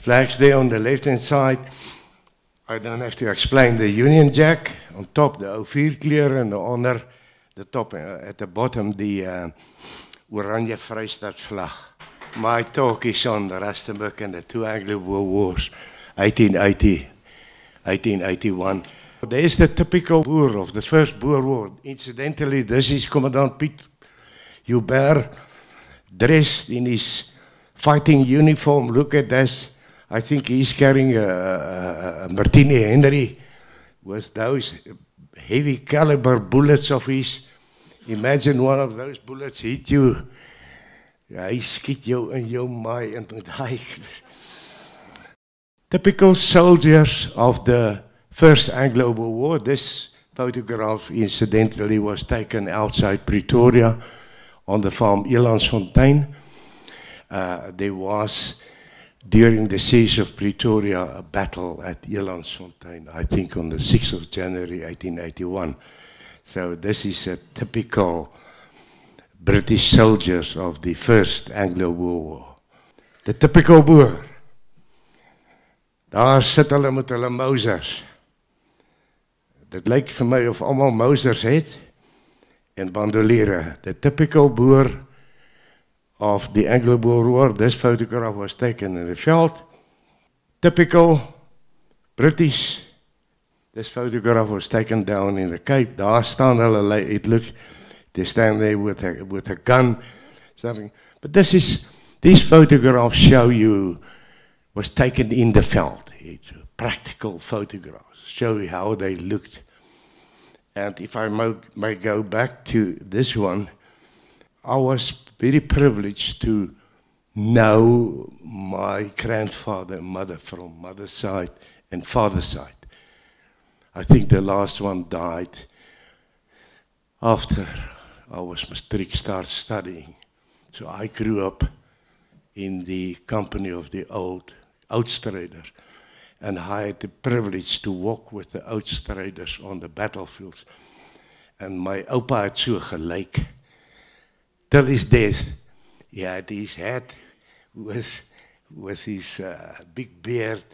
Flags there on the left-hand side. I don't have to explain the Union Jack on top, the O4 and the onder the top uh, at the bottom the uh, Oranje Vrystaat vlag. My talk is on the Rustenburg and the two Anglo-Boer Wars, 1880, 1881. There's the typical Boer of the first Boer War. Incidentally, this is Commandant Piet Joubert dressed in his fighting uniform. Look at this. I think he's carrying a, a, a Martini Henry with those heavy caliber bullets of his. Imagine one of those bullets hit you. Hy skiet jou in jou maai en met hy Typical soldiers of the First Anglo-Boer War. This photograph incidentally was taken outside Pretoria on the farm Elandsfontein. Uh, there was, during the siege of Pretoria, a battle at Elandsfontein, I think on the 6th of January 1881. So this is a typical British soldiers of the First Anglo-Boer War. The typical Boer. Daar sit hulle met hulle Mausers. Dit lyk vir my of almal Mausers het en bandoliere. The typical Boer of the Anglo-Boer War. This photograph was taken in the field. Typical British. This photograph was taken down in the Cape. Daar staan hulle. It looks they stand there with a, with a gun, something. But this is, these photographs show you was taken in the field. It's practical photographs, show you how they looked. And if I may, may go back to this one, I was very privileged to know my grandfather and mother from mother's side and father's side. I think the last one died after I was matric start studying. So I grew up in the company of the old outstriders. And I had the privilege to walk with the outstriders on the battlefields. And my opa had so gelyk. Till his death, he had his hat with, with his uh, big beard.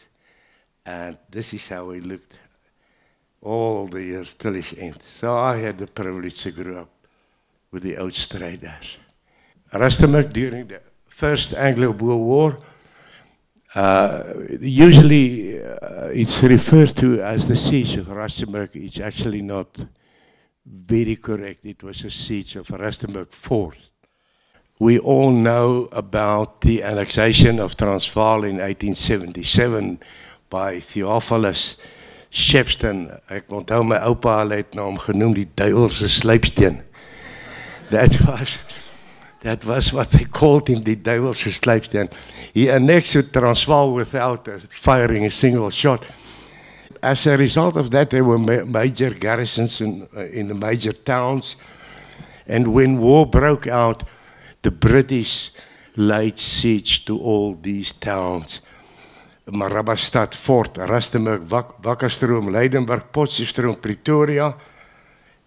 And this is how he looked all the years till his end. So I had the privilege to grow up with the outstriders. Rustenburg during the First Anglo-Boer War, uh, usually uh, it's referred to as the siege of Rustenburg. It's actually not very correct. It was a siege of Rustenburg Fort. We all know about the annexation of Transvaal in 1877 by Theophilus Shepstone. Ek onthou my oupa het na hom genoem die duiwelse sluipsteen. That was, that was what they called him, the devil's sluipsteen. He annexed Transvaal without firing a single shot. As a result of that, there were ma major garrisons in, uh, in the major towns. And when war broke out, the British laid siege to all these towns. Marabastad, Fort, Rustenburg, Wak Wakkerstroom, Lydenburg, Potchefstroom, Pretoria,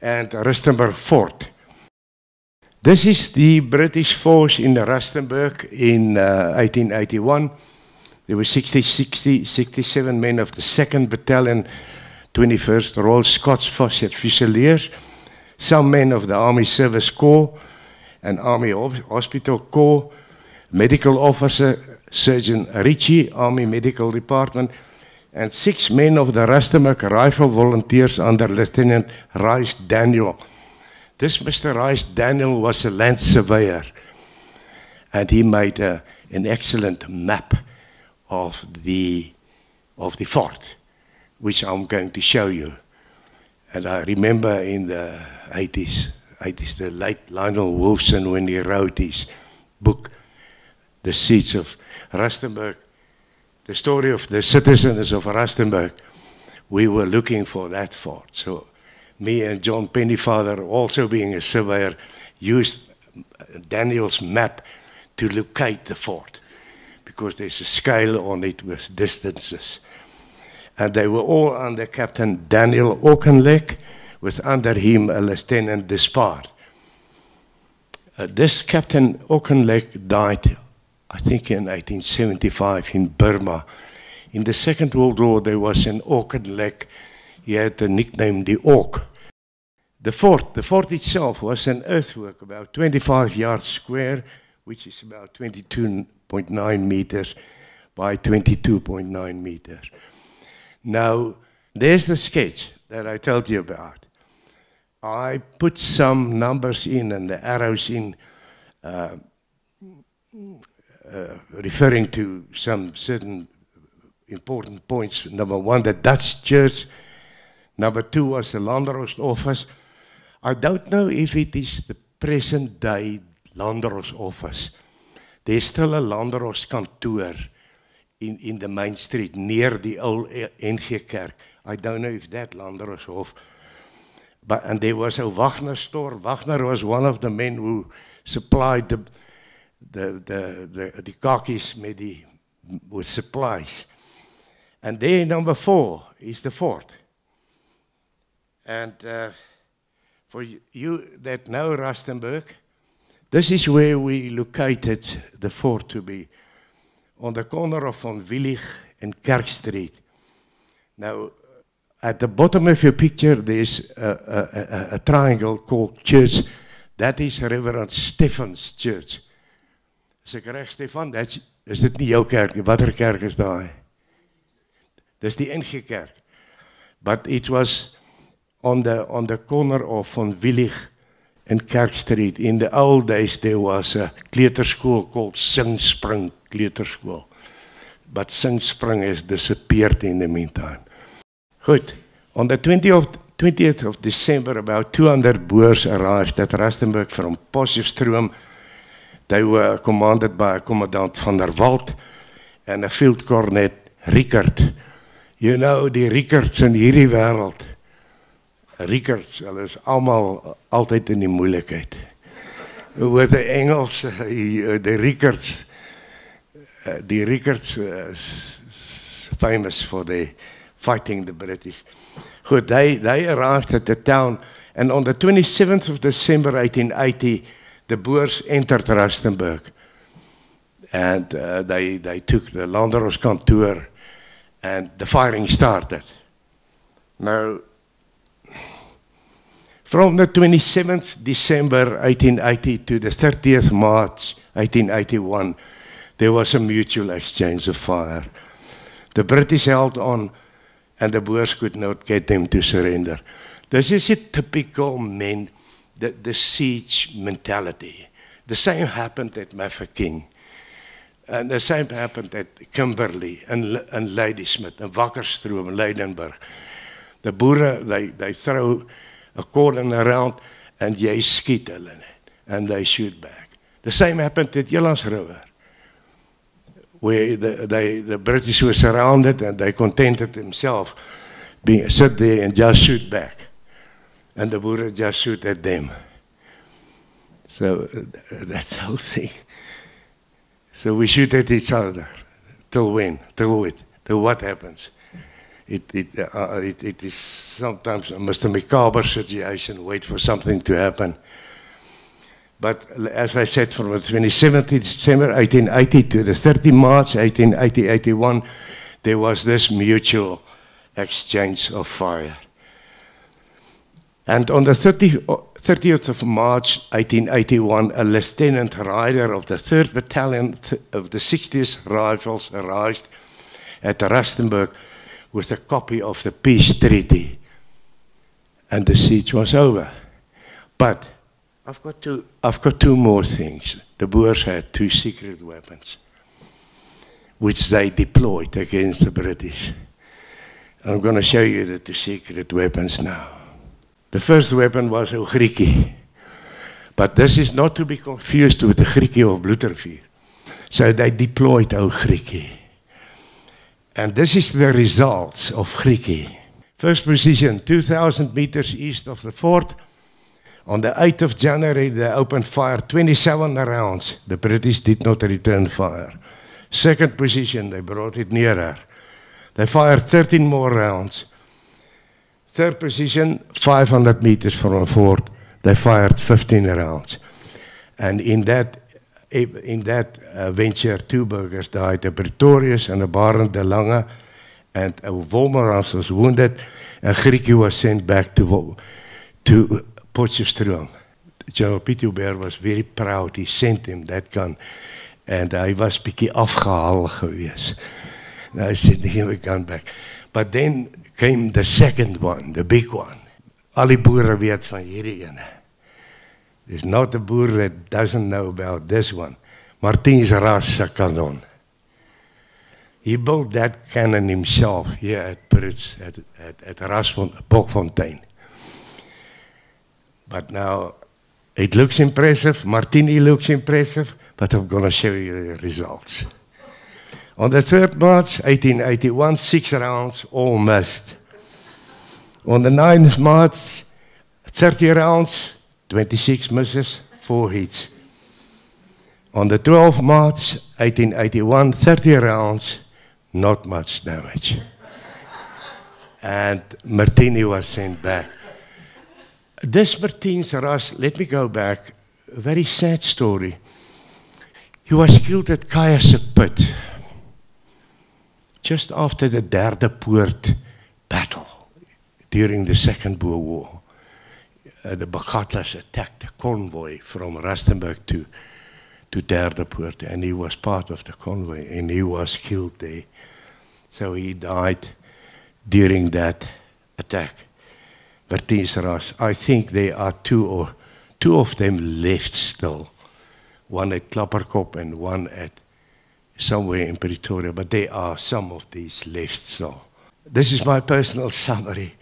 and Rustenburg Fort. This is the British force in Rustenburg in uh, 1881. There were 60, 60, 67 men of the 2nd Battalion, 21st Royal Scots Fusiliers, some men of the Army Service Corps and Army Hospital Corps, medical officer Surgeon Ritchie, Army Medical Department, and six men of the Rustenburg Rifle Volunteers under Lieutenant Rice Daniel. This Mr. Rice Daniel was a land surveyor, and he made an excellent map of the, of the fort, which I'm going to show you. And I remember in the 80s, 80s the late Lionel Wolfson, when he wrote his book, The Siege of Rustenburg, the story of the citizens of Rustenburg, we were looking for that fort. So me and John Pennyfather, also being a surveyor, used Daniel's map to locate the fort because there's a scale on it with distances. And they were all under Captain Daniel Auchinleck, with under him a Lieutenant Despard. Uh, this Captain Auchinleck died I think in 1875 in Burma. In the Second World War, there was an Lake. He had the nickname the Auk. The fort, the fort itself was an earthwork about 25 yards square, which is about 22.9 meters by 22.9 meters. Now, there's the sketch that I told you about. I put some numbers in and the arrows in, uh, uh, referring to some certain important points. Number one, the Dutch church. Number two was the Landdrost office. I don't know if it is the present day Landdrost office. There's still a Landdrost kantoor in, in the main street near the old NG Kerk. I don't know if that Landdrost hof but and there was a Wagner store. Wagner was one of the men who supplied the the the the, the khakis with, the, with supplies. And there, number four is the fort. And uh, for you that know Rustenburg, this is where we located the fort to be, on the corner of Van Willig and Kerk Street. Now, at the bottom of your picture, there's a, a, a, a triangle called church. That is Reverend Stephen's church. Reg Stefan? That's is dit nie jou kerk nie. Kerk is daai? Dis NG Kerk. But it was on the on the corner of Van Willig and Kerk Street. In the old days there was a kleuterschool called Singspring Kleuterschool. But Singspring has disappeared in the meantime. Good. On the 20th of, 20th of December, about 200 Boers arrived at Rustenburg from Potchefstroom. They were commanded by Commandant van der Walt and a field cornet, Rickert. You know, die Rickerts in hierdie wêreld. Rickerts, hulle is almal altyd in die moeilikheid. With the Engels, the Rickerts, die Rickerts is famous for the fighting the British. Good, they, they arrived at the town, and on the 27th of December 1880, the Boers entered Rustenburg. And uh, they, they took the Landeros kantoor, and the firing started. Now, from the 27th December 1880 to the 30th March 1881, there was a mutual exchange of fire. The British held on and the Boers could not get them to surrender. This is a typical men, the, the siege mentality. The same happened at Mafeking. And the same happened at Kimberley and, and Ladysmith and Wakkerstroom and Leidenburg. The boere, they, they throw a cordon around and jy skiet hulle net and they shoot back. The same happened at Elands River where the, they, the British were surrounded and they contented themselves being sit there and just shoot back. And the Buddha just shoot at them. So uh, that's the whole thing. So we shoot at each other. Till when? Till what? Till what happens? It, it, uh, it, it is sometimes a Mr. Macabre situation, wait for something to happen. But as I said, from the 27th December 1880 to the 30th March 1880-81, there was this mutual exchange of fire. And on the 30, 30th of March 1881, a lieutenant rider of the 3rd Battalion of the 60th Rifles arrived at Rustenburg with a copy of the peace treaty. And the siege was over. But I've got two, I've got two more things. The Boers had two secret weapons, which they deployed against the British. I'm going to show you the two secret weapons now. The first weapon was a Grietjie, but this is not to be confused with the Grietjie of Bloedrivier. So they deployed a Grietjie. And this is the results of Grietjie. First position, 2,000 meters east of the fort, On the 8th of January, they opened fire 27 rounds. The British did not return fire. Second position, they brought it nearer. They fired 13 more rounds. Third position, 500 meters from the fort, they fired 15 rounds. And in that in that uh, venture, two burgers died, a Pretorius and a Baron de Lange, and a Wolmerans was wounded, and Grieke was sent back to, to Potchefstroom. General Piet Bear was very proud. He sent him that gun. And hy was bietjie afgehaal gewees. And I said, give the gun back. But then came the second one, the big one. Al die boere weet van hierdie ene. There's not a boer that doesn't know about this one. Martins Ras se. He built that cannon himself here at Brits at at at. But now it looks impressive, Martini looks impressive, but I'm going to show you the results. On the 3rd March 1881, six rounds, all missed. On the 9th March, 30 rounds, 26 misses, 4 hits. On the 12th March 1881, 30 rounds, not much damage. and Martini was sent back. This Martins Ras, let me go back, a very sad story. He was killed at Kayase Pit, just after the Derde Poort battle during the Second Boer War. Uh, the Bagatlas attacked a convoy from Rustenburg to, to Derde Poort, and he was part of the convoy, and he was killed there. So he died during that attack. But these Ras, I think there are two or two of them left still. One at Klapperkop and one at somewhere in Pretoria, but there are some of these left still. This is my personal summary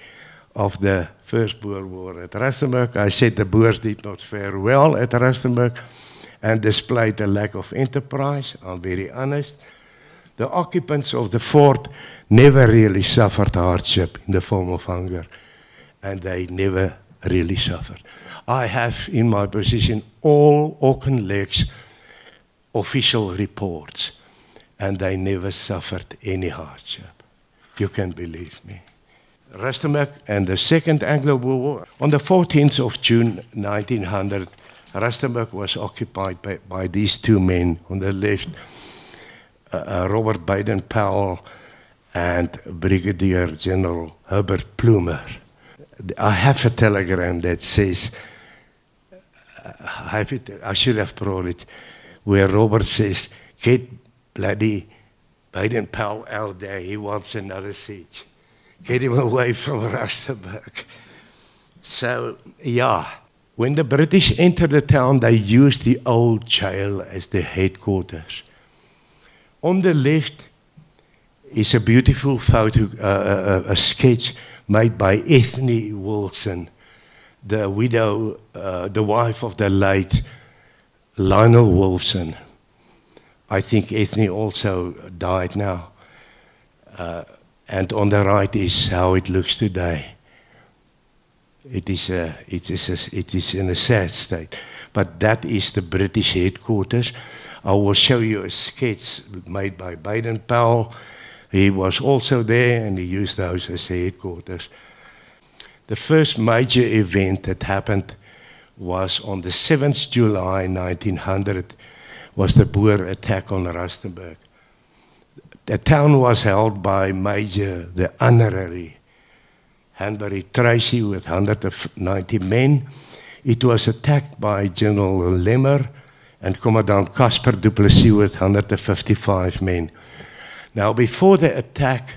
of the First Boer War at Rustenburg. I said the Boers did not fare well at Rustenburg and displayed a lack of enterprise. I'm very honest. The occupants of the fort never really suffered hardship in the form of hunger, and they never really suffered. I have in my position all Auckland Lakes official reports, and they never suffered any hardship. You can believe me. Rustenburg and the Second Anglo-Boer War. On the 14th of June 1900, Rustenburg was occupied by, by these two men on the left, uh, uh, Robert Baden Powell and Brigadier General Herbert Plumer. I have a telegram that says, uh, I, it, I should have brought it, where Robert says, get bloody Baden Powell out there, he wants another siege. Get him away from Rustenburg. So, yeah, when the British entered the town, they used the old jail as the headquarters. On the left is a beautiful photo, uh, a, a, sketch made by Ethne Wilson, the widow, uh, the wife of the late Lionel Wilson. I think Ethne also died now. Uh, and on the right is how it looks today. It is, a, it, is a, it is in a sad state. But that is the British headquarters. I will show you a sketch made by Baden Powell. He was also there and he used those as headquarters. The first major event that happened was on the 7th July 1900 was the Boer attack on Rustenburg. The town was held by Major, the honorary Hanbury Tracy with 190 men. It was attacked by General Lemmer and Commandant Casper Duplessis with 155 men. Now, before the attack,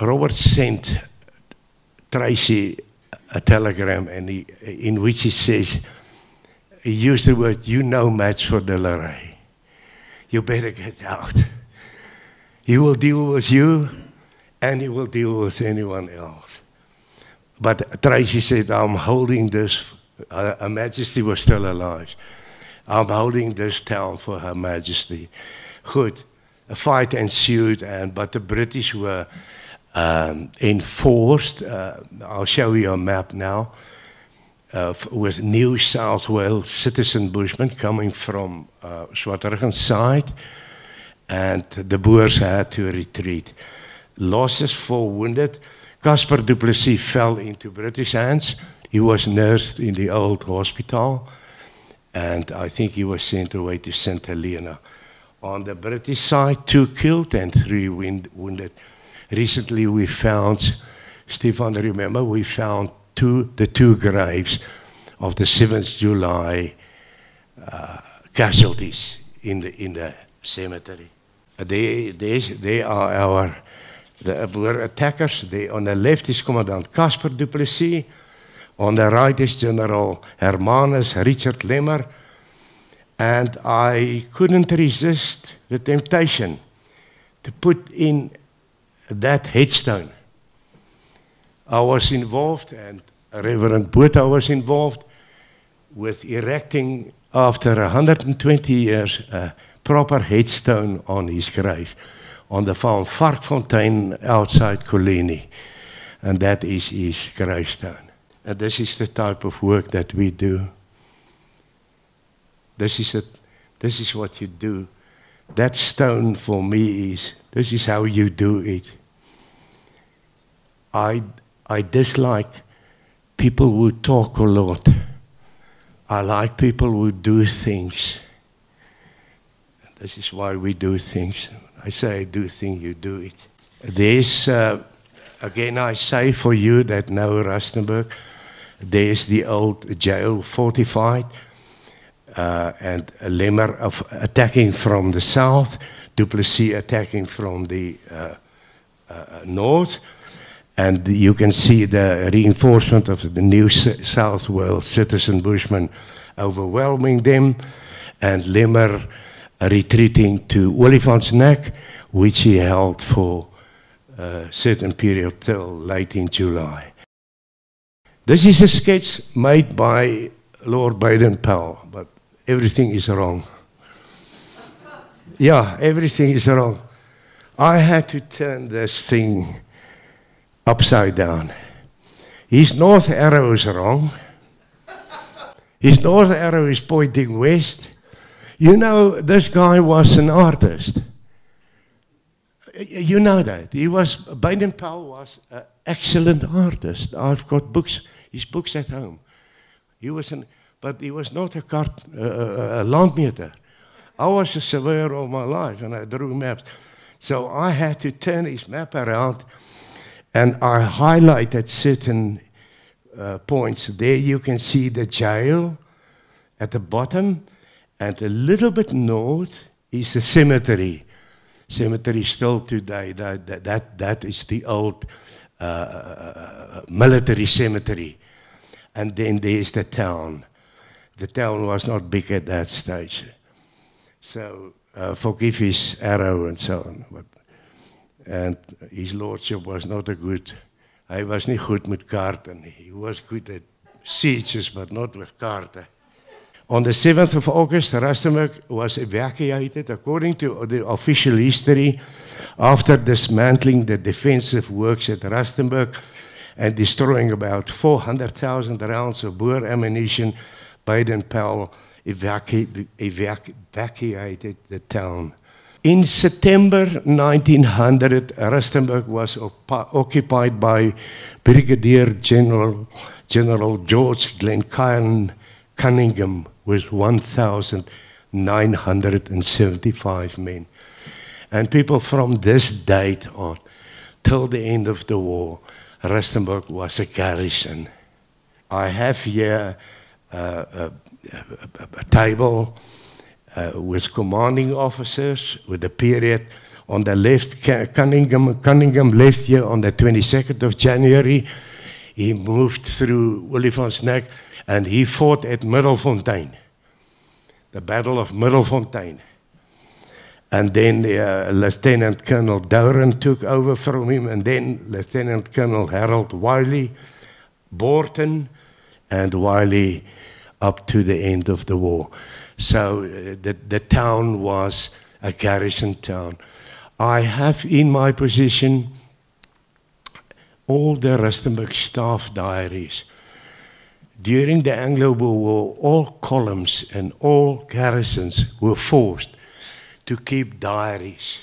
Robert sent Tracy a telegram and he, in which he says, he used the word, you no match for De La Rey. You better get out. He will deal with you and he will deal with anyone else. But Tracy said, I'm holding this her, her Majesty was still alive. I'm holding this town for Her Majesty. Good. A fight ensued, and but the British were um, enforced. Uh, I'll show you a map now. Uh, with New South Wales citizen bushmen coming from uh, side, and the Boers had to retreat. Losses, four wounded. Casper Duplessis fell into British hands. He was nursed in the old hospital, and I think he was sent away to St. Helena. On the British side, two killed and three wounded. Recently, we found, Stefan, remember, we found two, the two graves of the 7th July uh, casualties in the, in the cemetery. They, they, they are our the Boer attackers. They, on the left is Commandant Casper du Plessis. On the right is General Hermanus Richard Lemmer. And I couldn't resist the temptation to put in that headstone. I was involved, and Reverend Botha was involved with erecting, after 120 years, a proper headstone on his grave on the farm Varkfontein outside Colini. And that is his gravestone. And this is the type of work that we do. This is, a, this is what you do. That stone for me is, this is how you do it. I, I dislike people who talk a lot. I like people who do things. This is why we do things. I say do things, you do it. There's, uh, again, I say for you that know Rustenburg, there's the old jail fortified, uh, and Lemmer of attacking from the south, Duplessis attacking from the uh, uh, north, and you can see the reinforcement of the New South Wales citizen Bushmen overwhelming them, and Lemmer retreating to Oliphant's Neck, which he held for a certain period till late in July. This is a sketch made by Lord Baden-Powell, but everything is wrong. Yeah, everything is wrong. I had to turn this thing upside down. His north arrow is wrong. His north arrow is pointing west. You know, this guy was an artist. You know that. He was, Baden Powell was an excellent artist. I've got books, his books at home. He was an, but he was not a, cart, uh, a landmeter. I was a surveyor all my life and I drew maps. So I had to turn his map around and I highlighted certain uh, points. There you can see the jail at the bottom and a little bit north is the cemetery. Cemetery still today. That, that, that, that is the old uh, uh, military cemetery. And then there's the town. The town was not big at that stage. So uh, forgive his arrow and so on. But, and his lordship was not a good, He was not good with kaarten. He was good at sieges, but not with kaarten. On the 7th of August, Rustenburg was evacuated according to the official history after dismantling the defensive works at Rustenburg and destroying about 400,000 rounds of Boer ammunition. Baden-Powell evacu evacu evacuated the town. In September 1900, Rustenburg was occupied by Brigadier General, General George Glencairn Cunningham with 1,975 men. And people from this date on till the end of the war, Rustenburg was a garrison. I have here uh, a, a, a, table uh, with commanding officers with the period on the left. Cunningham, Cunningham left here on the 22nd of January. He moved through Olifantsnek and he fought at Middelfontein, the Battle of Middelfontein. And then uh, Lieutenant Colonel Doran took over from him, and then Lieutenant Colonel Harold Wiley, Borton, and Wiley up to the end of the war. So uh, the, the town was a garrison town. I have in my possession all the Rustenburg staff diaries during the Anglo-Boer War, all columns and all garrisons were forced to keep diaries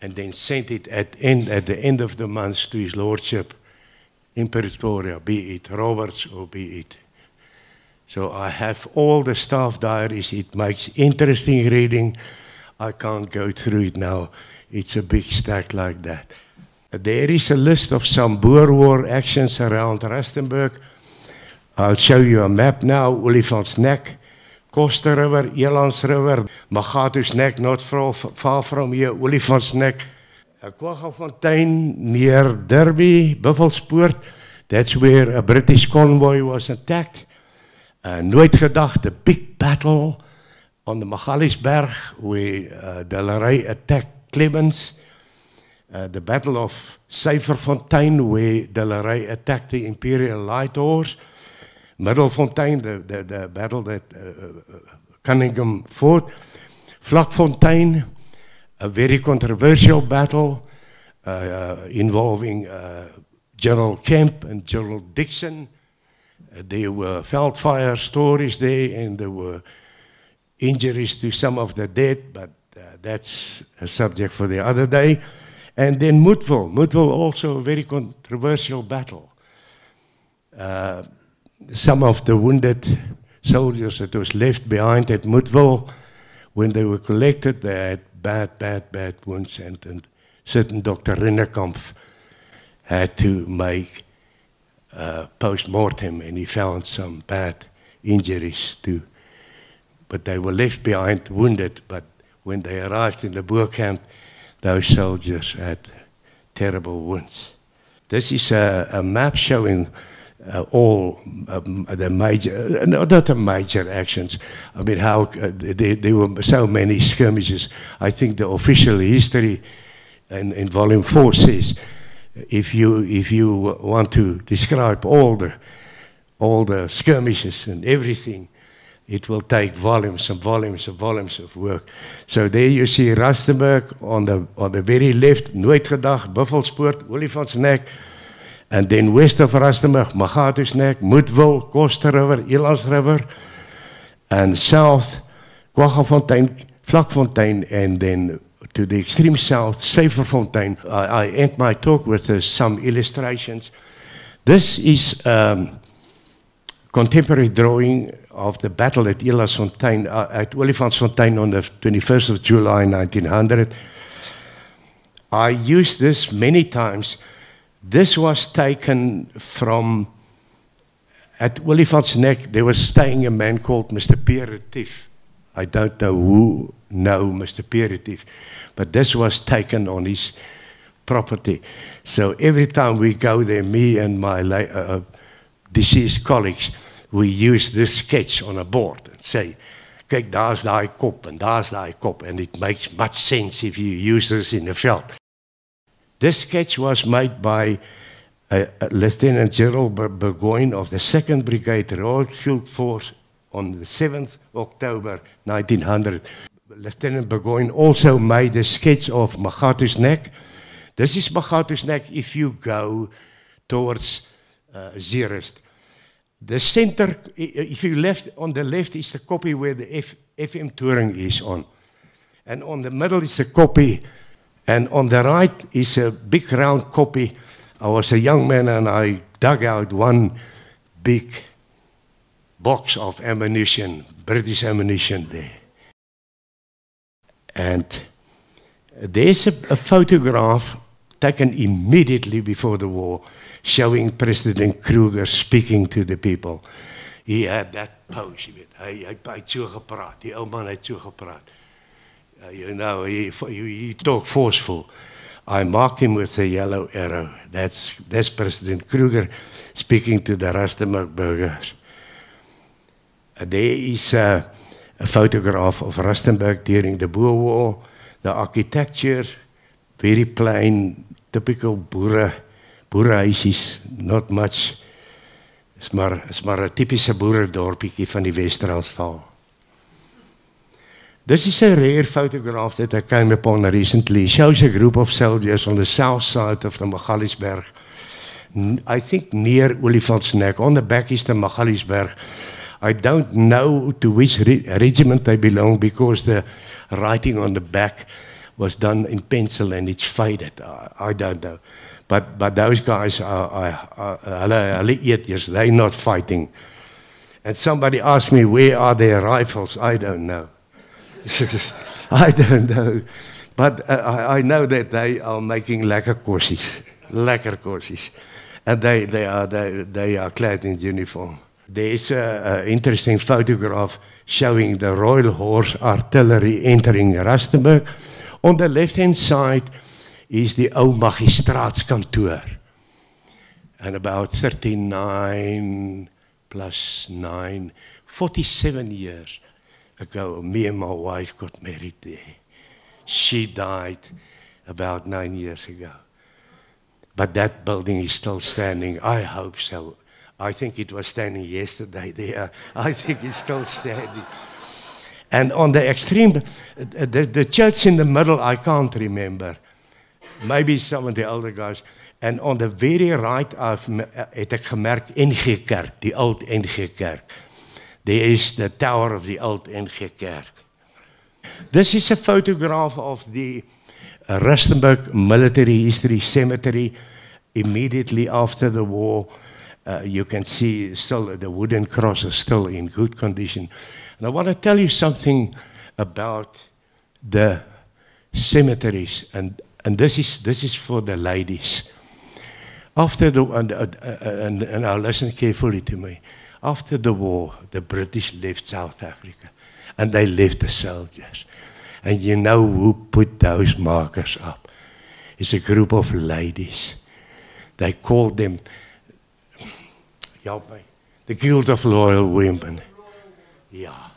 and then sent it at, end, at the end of the month to his lordship in Pretoria, be it Roberts or be it So I have all the staff diaries. It makes interesting reading. I can't go through it now. It's a big stack like that. There is a list of some Boer War actions around Rustenburg. I'll show you a map now. Olifants Neck, Koster River, Elands River, Magatus Neck, not far, from here, Olifants Neck, Kwaggafontein near Derby, Buffelspoort. That's where a British convoy was attacked. Uh, nooit gedacht, the big battle on the Magaliesberg where uh, Delaray attacked Clemens. Uh, the battle of Cyferfontein where Delaray attacked the Imperial Light Horse. Middelfontein, the, the, the battle that uh, Cunningham fought. Vlakfontein, a very controversial battle uh, involving General Kemp and General Dixon. Uh, there were felt fire stories there, and there were injuries to some of the dead, but uh, that's a subject for the other day. And then Moedwil. Moedwil also a very controversial battle. Uh, some of the wounded soldiers that was left behind at Moedwil, when they were collected, they had bad, bad, bad wounds, and, and certain Dr. Rinnekamp had to make uh, post-mortem and he found some bad injuries too. But they were left behind wounded, but when they arrived in the Boer camp, those soldiers had terrible wounds. This is a, a map showing uh, all um, the major, uh, not the major actions. I mean, how uh, there, there, were so many skirmishes. I think the official history in, in volume four says if you if you want to describe all the all the skirmishes and everything, it will take volumes and volumes and volumes of work. So there you see Rustenburg on the on the very left, nooit gedag, Buffelspoort, Olifantsnek, and then west of Rustenburg, Magatusnek, Moedwil, Koster River, Elands River, and south, Kwaggafontein, Vlakfontein, and then to the extreme south, Cyferfontein. I, I end my talk with uh, some illustrations. This is um, contemporary drawing of the battle at Elasfontein, uh, at Olifantsfontein on the 21st of July 1900. I used this many times. This was taken from, at Olifants Neck, there was staying a man called Mr. Pierre Retief. I don't know who know Mr. Pierre Retief but this was taken on his property. So every time we go there, me and my uh, uh, deceased colleagues, we use this sketch on a board and say, kyk, daar's daai kop en daar's daai kop and it makes much sense if you use this in the field. This sketch was made by uh, uh Lieutenant General Burgoyne of the 2nd Brigade Royal Field Force on the 7th October 1900. Lieutenant Burgoyne also made a sketch of Magatus Neck. This is Magatus Neck if you go towards uh. The center, if you left on the left, is the copy where the F, FM touring is on. And on the middle is the copy. And on the right is a big round copy. I was a young man and I dug out one big box of ammunition, British ammunition there. And there's a, a photograph taken immediately before the war showing President Kruger speaking to the people. He had that pose, jy weet. Hy hy hy gepraat. Die man het so gepraat. Uh, you know, he, he talk forceful. I marked him with a yellow arrow. That's that's President Kruger speaking to the Rustenburg burgers. There is uh, a photograph of Rustenburg during the Boer War. The architecture, very plain, typical boere, boerehuisies, not much. Is maar is maar 'n tipiese boerendorpie van die Wes-Transvaal. This is a rare photograph that I came upon recently. It shows a group of soldiers on the south side of the Magaliesberg. I think near Olifantsnek. On the back is the Magaliesberg. I don't know to which re regiment they belong because the writing on the back was done in pencil and it's faded. I, I don't know. But, but those guys are, are, are they're not fighting. And somebody asked me, where are their rifles? I don't know. I don't know. But uh, I, I, know that they are making lekker kosies. Lekker kosies. And they, they, are, they, they are clad in uniform. There's an interesting photograph showing the Royal Horse Artillery entering Rustenburg. On the left-hand side is the ou magistraatskantoor. And about 39 plus 9, 47 years ago, me and my wife got married there. She died about nine years ago. But that building is still standing. I hope so. I think it was standing yesterday there. I think it's still standing. And on the extreme, the, the church in the middle, I can't remember. Maybe some of the older guys. And on the very right, I've, het ek gemerk NG Kerk, die old NG Kerk. There is the tower of the old NG Kerk. This is a photograph of the Rustenburg Military History Cemetery immediately after the war. Uh, you can see still the wooden cross is still in good condition. And I want to tell you something about the cemeteries, and, and this, is, this is for the ladies. After the, and, uh, and, and now listen carefully to me. After the war, the British left South Africa, and they left the soldiers. And you know who put those markers up? It's a group of ladies. They called them help my, the Guild of Loyal Women. Yeah.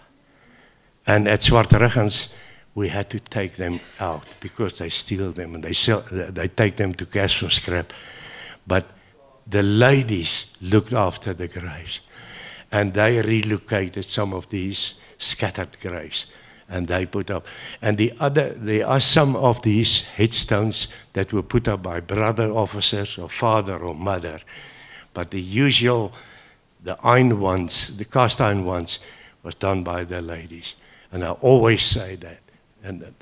And at Zwartruggens, we had to take them out because they steal them and they sell, they take them to cash for scrap. But the ladies looked after the graves and they relocated some of these scattered graves and they put up. And the other, there are some of these headstones that were put up by brother officers or father or mother. But the usual, the iron ones, the cast iron ones, was done by the ladies. And I always say that. And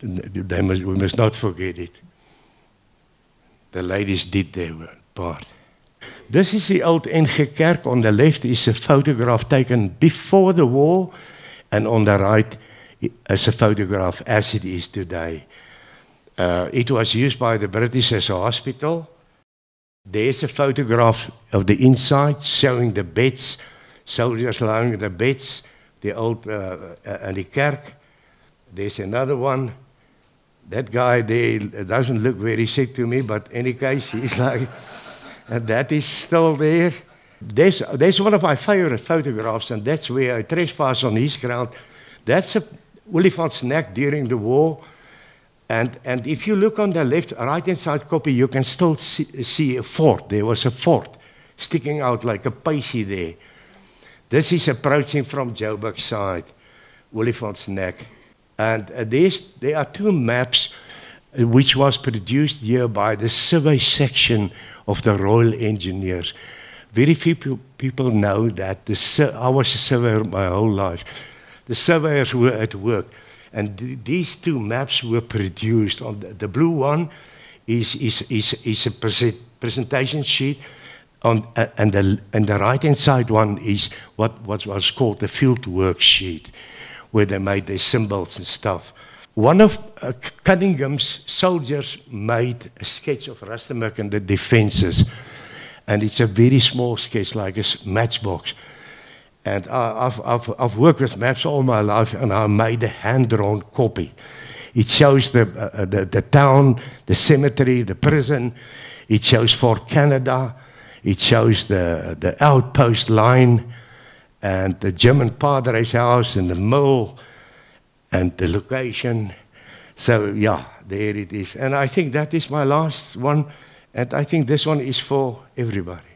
they must, we must not forget it. The ladies did their part. This is the old NG Kerk. On the left is a photograph taken before the war, and on the right is a photograph as it is today. Uh, it was used by the British as a hospital. There's a photograph of the inside showing the beds, soldiers lying in the beds, the old uh, uh, the kerk. There's another one. That guy there doesn't look very sick to me, but in any case, he's like, and that is still there. There's, there's one of my favorite photographs, and that's where I trespass on his ground. That's a Olifant's neck during the war. And, and if you look on the left, right hand side copy, you can still see, see a fort. There was a fort sticking out like a pacey there. This is approaching from Joburg's side, Olifant's neck. And uh, there are two maps uh, which was produced here by the survey section of the Royal Engineers. Very few people know that the, I was a surveyor my whole life. The surveyors were at work. And th these two maps were produced. On the, the blue one is, is, is, is a pre presentation sheet, on, uh, and the, and the right-hand side one is what, what was called the field worksheet, where they made their symbols and stuff. One of uh, Cunningham's soldiers made a sketch of Rustenburg and the defenses, and it's a very small sketch, like a matchbox. And I, have I've, I've worked with maps all my life, and I made a hand-drawn copy. It shows the, uh, the, the town, the cemetery, the prison. It shows Fort Canada. It shows the, the outpost line and the German Padre's house and the mill and the location. So, yeah, there it is. And I think that is my last one. And I think this one is for everybody.